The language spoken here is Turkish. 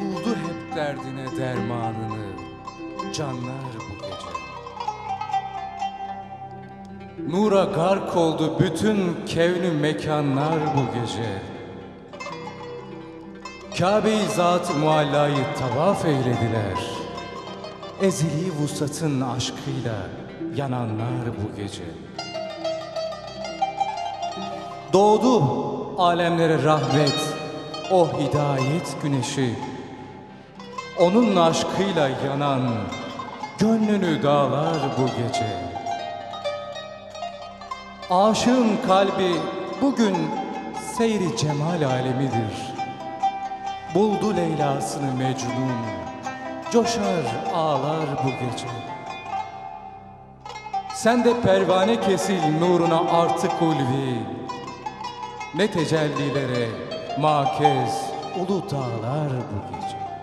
Buldu hep derdine dermanını canlar bu gece. Nura gark oldu bütün kevni mekanlar bu gece. Kabe-i Zat-ı Mualla'yı tavaf eylediler. Ezeli vuslatın aşkıyla yananlar bu gece. Doğdu alemlere rahmet, o hidayet güneşi. Onun aşkıyla yanan gönlünü dağlar bu gece. Aşığın kalbi bugün seyri cemal alemidir. Buldu Leyla'sını Mecnun, coşar ağlar bu gece. Sen de pervane kesil nuruna artık ulvi. Ne tecellilere makez ulu dağlar bu gece.